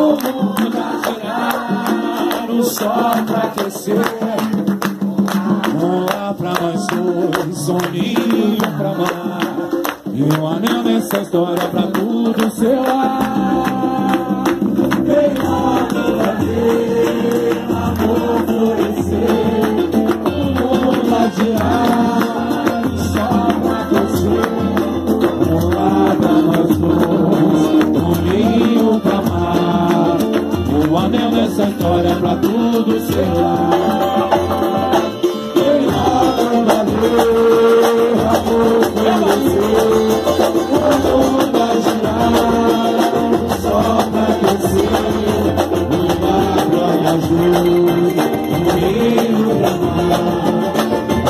O mundo vai girar, o sol vai aquecer. Um lá pra nós dois, um soninho pra mar. E um anel nessa história pra tudo seu lá. santo pra tudo ser lá. Quem nada valeu, amor conheceu, o mundo vai girar, sol pra crescer, uma glória azul, um reino pra mar.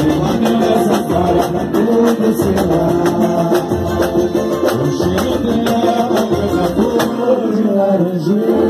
Meu amigo, essa história para tudo seu lá. O cheiro dela, branca, o de.